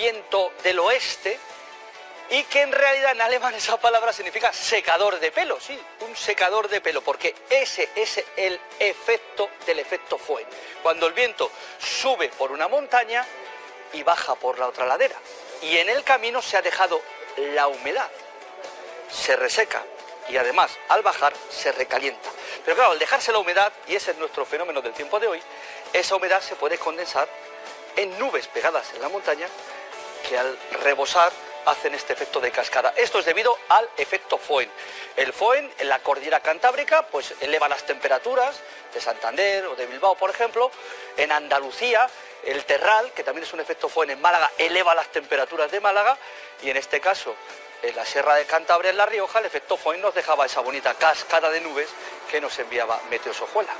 viento del oeste y que en realidad en alemán esa palabra significa secador de pelo, sí, un secador de pelo, porque ese es el efecto del efecto Foehn. Cuando el viento sube por una montaña y baja por la otra ladera y en el camino se ha dejado la humedad, se reseca y además al bajar se recalienta. Pero claro, al dejarse la humedad, y ese es nuestro fenómeno del tiempo de hoy, esa humedad se puede condensar en nubes pegadas en la montaña que al rebosar hacen este efecto de cascada. Esto es debido al efecto Foehn. El Foehn en la cordillera cantábrica pues eleva las temperaturas de Santander o de Bilbao, por ejemplo. En Andalucía, el Terral, que también es un efecto Foehn en Málaga, eleva las temperaturas de Málaga y en este caso en la Sierra de Cantabria, en La Rioja, el efecto Foehn nos dejaba esa bonita cascada de nubes que nos enviaba Meteosojuela.